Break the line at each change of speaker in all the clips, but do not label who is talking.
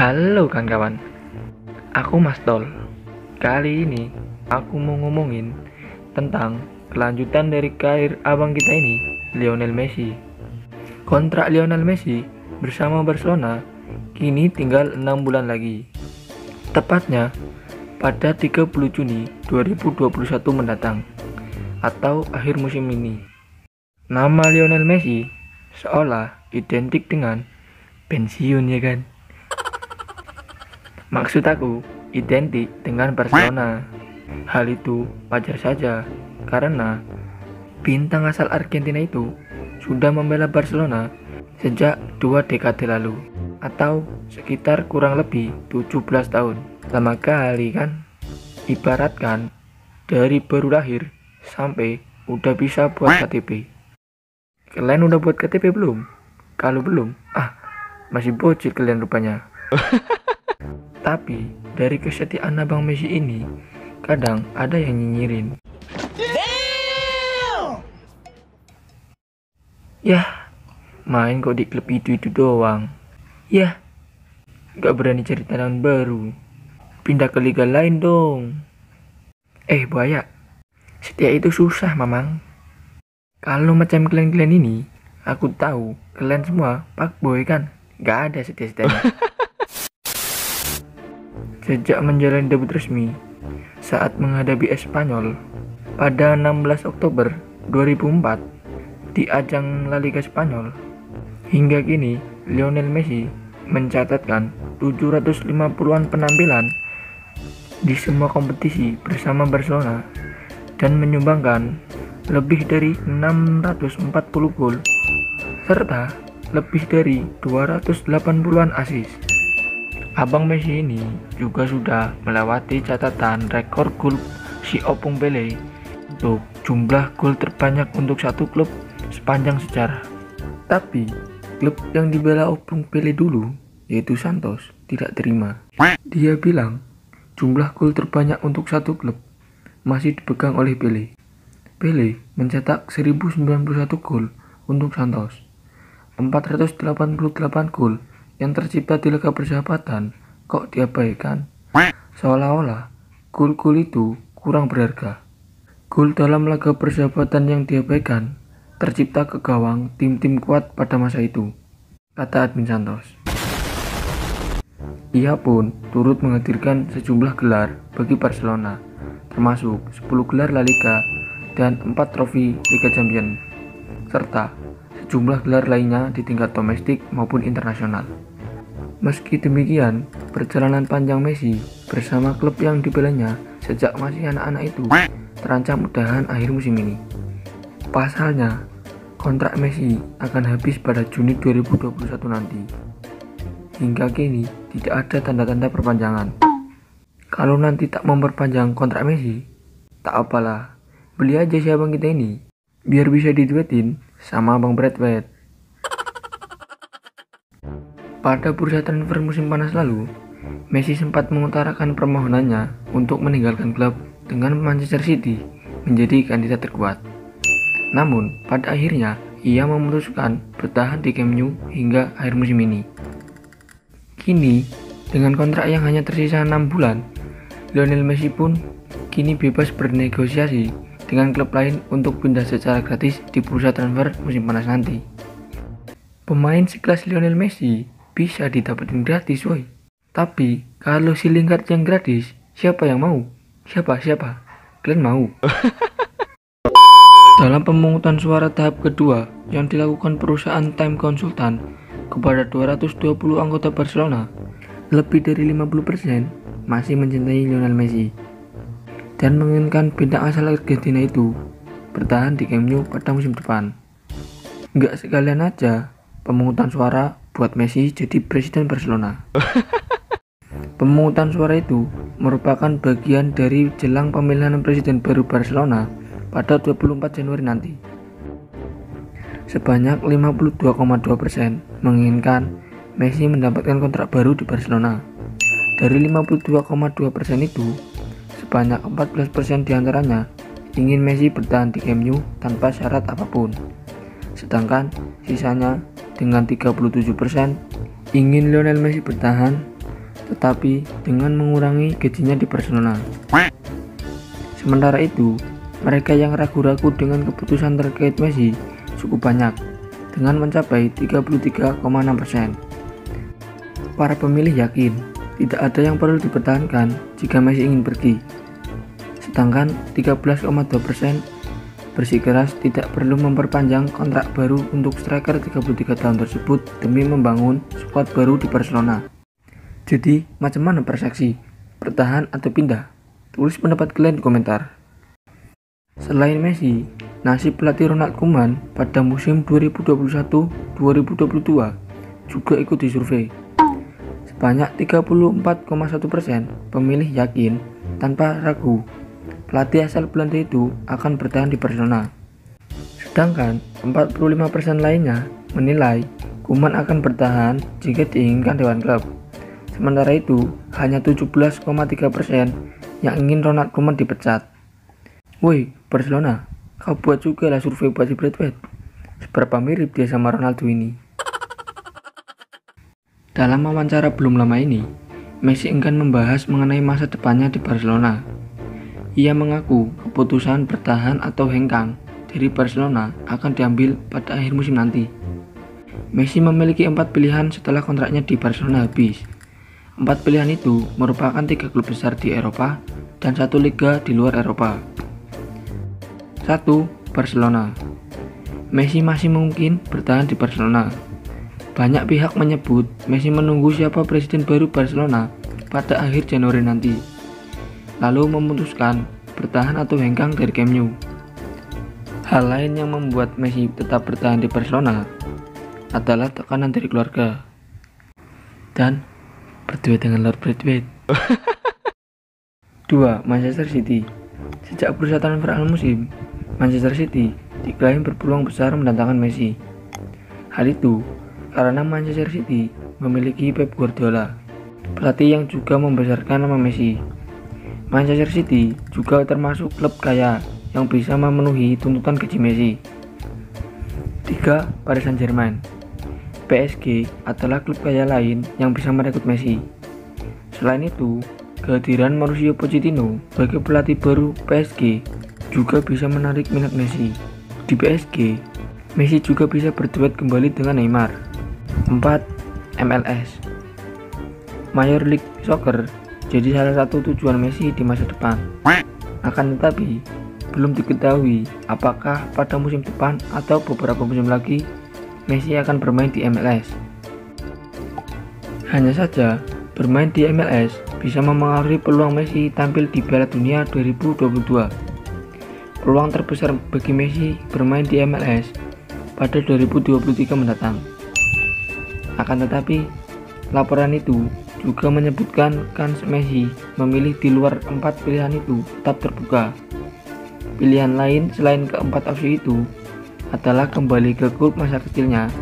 Halo kawan-kawan, aku Mas Tol. Kali ini aku mau ngomongin tentang kelanjutan dari karir abang kita ini, Lionel Messi. Kontrak Lionel Messi bersama Barcelona kini tinggal 6 bulan lagi. Tepatnya pada 30 Juni 2021 mendatang atau akhir musim ini. Nama Lionel Messi seolah identik dengan pensiun ya kan? Maksud aku identik dengan Barcelona. Hal itu wajar saja karena bintang asal Argentina itu sudah membela Barcelona sejak dua dekade lalu atau sekitar kurang lebih 17 tahun. Lama kali kan? Ibaratkan dari baru lahir sampai udah bisa buat KTP. Kalian udah buat KTP belum? Kalau belum, ah masih bocil kalian rupanya. Tapi dari kesetiaan abang Messi ini, kadang ada yang nyinyirin. Yah, main kok di klub itu-itu doang. Yah, gak berani cari tantangan baru. Pindah ke liga lain dong. Eh, buaya. Setia itu susah, mamang. Kalau macam kalian-kalian ini, aku tahu kalian semua pak boy kan. Gak ada setia-setianya. Sejak menjalani debut resmi saat menghadapi Espanyol pada 16 Oktober 2004 di ajang La Liga Spanyol, hingga kini Lionel Messi mencatatkan 750-an penampilan di semua kompetisi bersama Barcelona dan menyumbangkan lebih dari 640 gol serta lebih dari 280-an assist. Abang Messi ini juga sudah melewati catatan rekor gol si Opung Pele untuk jumlah gol terbanyak untuk satu klub sepanjang sejarah. Tapi klub yang dibela Opung Pele dulu yaitu Santos tidak terima. Dia bilang jumlah gol terbanyak untuk satu klub masih dipegang oleh Pele. Pele mencetak 1091 gol untuk Santos. 488 gol yang tercipta di lega persahabatan kok diabaikan? Seolah-olah gol-gol itu kurang berharga. Gol dalam laga persahabatan yang diabaikan tercipta ke gawang tim-tim kuat pada masa itu, kata admin Santos. Ia pun turut menghadirkan sejumlah gelar bagi Barcelona, termasuk 10 gelar La Liga dan 4 trofi Liga Champions, serta sejumlah gelar lainnya di tingkat domestik maupun internasional. Meski demikian, perjalanan panjang Messi bersama klub yang dibelanya sejak masih anak-anak itu terancam udahan akhir musim ini. Pasalnya, kontrak Messi akan habis pada Juni 2021 nanti. Hingga kini tidak ada tanda-tanda perpanjangan. Kalau nanti tak memperpanjang kontrak Messi, tak apalah, beli aja si abang kita ini, biar bisa diduetin sama abang Brad. Pada bursa transfer musim panas lalu, Messi sempat mengutarakan permohonannya untuk meninggalkan klub dengan Manchester City menjadi kandidat terkuat. Namun, pada akhirnya ia memutuskan bertahan di Camp Nou hingga akhir musim ini. Kini, dengan kontrak yang hanya tersisa 6 bulan, Lionel Messi pun kini bebas bernegosiasi dengan klub lain untuk pindah secara gratis di bursa transfer musim panas nanti. Pemain sekelas Lionel Messi bisa didapetin gratis woi. Tapi kalau si Lingard yang gratis siapa yang mau? Siapa siapa? Kalian mau? Dalam pemungutan suara tahap kedua yang dilakukan perusahaan Time Consultant kepada 220 anggota Barcelona lebih dari 50% masih mencintai Lionel Messi. Dan menginginkan bintang asal Argentina itu bertahan di Camp Nou pada musim depan. Nggak sekalian aja pemungutan suara buat Messi jadi presiden Barcelona. Pemungutan suara itu merupakan bagian dari jelang pemilihan presiden baru Barcelona pada 24 Januari nanti. Sebanyak 52,2% menginginkan Messi mendapatkan kontrak baru di Barcelona. Dari 52,2% itu, sebanyak 14% di antaranya ingin Messi bertahan di Camp Nou tanpa syarat apa pun. Sedangkan sisanya dengan 37% ingin Lionel Messi bertahan tetapi dengan mengurangi gajinya di Barcelona. Sementara itu, mereka yang ragu-ragu dengan keputusan terkait Messi cukup banyak, dengan mencapai 33,6%. Para pemilih yakin tidak ada yang perlu dipertahankan jika Messi ingin pergi. Sedangkan 13,2% bersikeras tidak perlu memperpanjang kontrak baru untuk striker 33 tahun tersebut demi membangun skuad baru di Barcelona. Jadi, macam mana persepsi? Bertahan atau pindah? Tulis pendapat kalian di komentar. Selain Messi, nasib pelatih Ronald Koeman pada musim 2021-2022 juga ikut disurvei. Sebanyak 34,1% pemilih yakin tanpa ragu pelatih asal Belanda itu akan bertahan di Barcelona. Sedangkan 45% lainnya menilai Kuman akan bertahan jika diinginkan Dewan Klub. Sementara itu, hanya 17,3% yang ingin Ronald Koeman dipecat. Woi, Barcelona, kau buat juga lah survei buat si Bradway. Seberapa mirip dia sama Ronaldo ini? Dalam wawancara belum lama ini, Messi enggan membahas mengenai masa depannya di Barcelona ia mengaku keputusan bertahan atau hengkang dari Barcelona akan diambil pada akhir musim nanti. Messi memiliki empat pilihan setelah kontraknya di Barcelona habis. Empat pilihan itu merupakan tiga klub besar di Eropa dan satu liga di luar Eropa. 1. Barcelona Messi masih mungkin bertahan di Barcelona. Banyak pihak menyebut Messi menunggu siapa presiden baru Barcelona pada akhir Januari nanti lalu memutuskan bertahan atau hengkang dari Camp Nou. Hal lain yang membuat Messi tetap bertahan di Barcelona adalah tekanan dari keluarga dan berdua dengan Lord Bradway. 2. Manchester City Sejak bursa transfer musim, Manchester City diklaim berpeluang besar mendatangkan Messi. Hal itu karena Manchester City memiliki Pep Guardiola, pelatih yang juga membesarkan nama Messi Manchester City juga termasuk klub kaya yang bisa memenuhi tuntutan gaji Messi. 3. Paris Saint-Germain PSG adalah klub kaya lain yang bisa merekrut Messi. Selain itu, kehadiran Mauricio Pochettino sebagai pelatih baru PSG juga bisa menarik minat Messi. Di PSG, Messi juga bisa berduet kembali dengan Neymar. 4. MLS Major League Soccer jadi salah satu tujuan Messi di masa depan. Akan tetapi, belum diketahui apakah pada musim depan atau beberapa musim lagi Messi akan bermain di MLS. Hanya saja, bermain di MLS bisa memengaruhi peluang Messi tampil di Piala Dunia 2022. Peluang terbesar bagi Messi bermain di MLS pada 2023 mendatang. Akan tetapi, laporan itu juga menyebutkan kans Messi memilih di luar empat pilihan itu tetap terbuka. Pilihan lain selain keempat opsi itu adalah kembali ke klub masa kecilnya,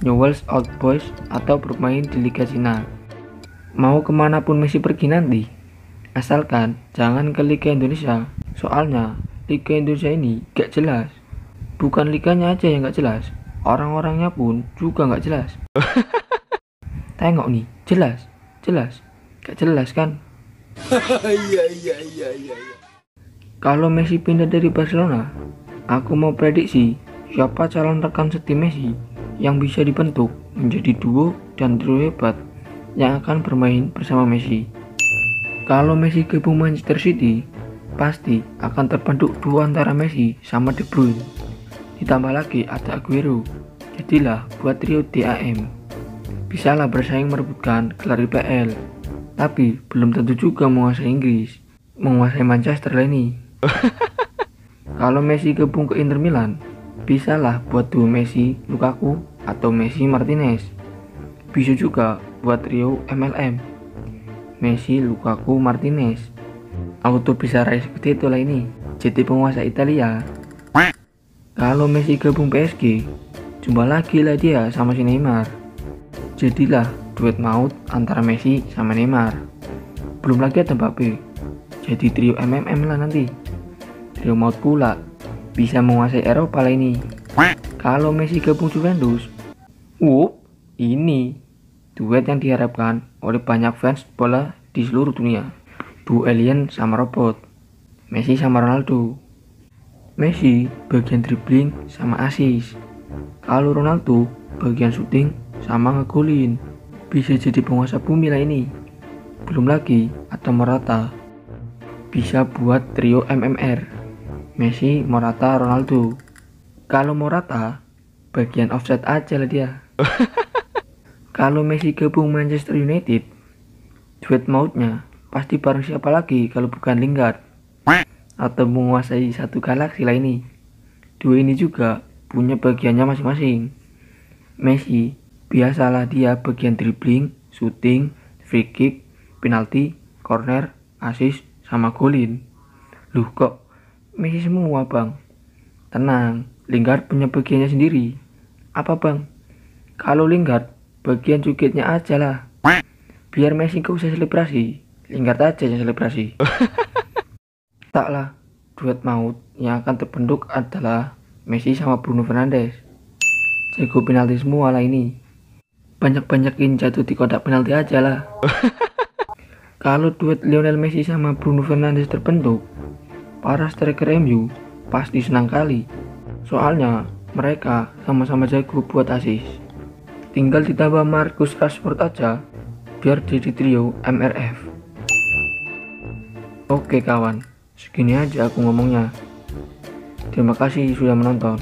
Newell's Old Boys atau bermain di Liga Cina. Mau ke mana pun Messi pergi nanti, asalkan jangan ke Liga Indonesia. Soalnya Liga Indonesia ini gak jelas. Bukan liganya aja yang gak jelas, orang-orangnya pun juga gak jelas. Tengok nih, jelas Jelas? Gak jelas kan? Iya, iya iya iya iya. Kalau Messi pindah dari Barcelona, aku mau prediksi siapa calon rekan setim Messi yang bisa dibentuk menjadi duo dan trio hebat yang akan bermain bersama Messi. Kalau Messi gabung Manchester City, pasti akan terbentuk duo antara Messi sama De Bruyne. Ditambah lagi ada Aguero. Jadilah buat trio DAM bisalah bersaing merebutkan gelar IPL. Tapi belum tentu juga menguasai Inggris, menguasai Manchester ini. Kalau Messi gabung ke Inter Milan, bisalah buat duo Messi, Lukaku, atau Messi Martinez. Bisa juga buat trio MLM. Messi, Lukaku, Martinez. Auto bisa raih seperti itulah ini. Jadi penguasa Italia. Kalau Messi gabung PSG, jumpa lagi lah dia sama si Neymar. Jadilah duet maut antara Messi sama Neymar. Belum lagi ada Mbappe. Jadi trio MMM lah nanti. Trio maut pula bisa menguasai Eropa lah ini. Kalau Messi gabung Juventus, wup, ini duet yang diharapkan oleh banyak fans bola di seluruh dunia. Duo alien sama robot. Messi sama Ronaldo. Messi bagian dribbling sama asis. Kalau Ronaldo bagian shooting sama ngegolin. Bisa jadi penguasa bumi lah ini. Belum lagi atau Morata. Bisa buat trio MMR. Messi, Morata, Ronaldo. Kalau Morata bagian offset aja lah dia. Kalau Messi gabung Manchester United, duet mautnya pasti bareng siapa lagi kalau bukan Lingard atau menguasai satu galaksi lah ini. Dua ini juga punya bagiannya masing-masing. Messi biasalah dia bagian dribbling, shooting, free kick, penalti, corner, assist, sama golin. Loh kok Messi semua bang? Tenang, Lingard punya bagiannya sendiri. Apa bang? Kalau Lingard bagian jogetnya aja lah biar Messi gak usah selebrasi Lingard aja yang selebrasi tak lah duet maut yang akan terbentuk adalah Messi sama Bruno Fernandes jago penalti semua lah ini banyak-banyakin jatuh di kotak penalti aja lah. Kalau duet Lionel Messi sama Bruno Fernandes terbentuk para striker MU pasti senang kali. Soalnya mereka sama-sama jago buat asis tinggal ditambah Marcus Rashford aja biar jadi trio MRF oke kawan. Segini aja aku ngomongnya. Terima kasih sudah menonton.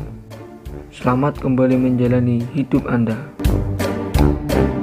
Selamat kembali menjalani hidup anda Thank you.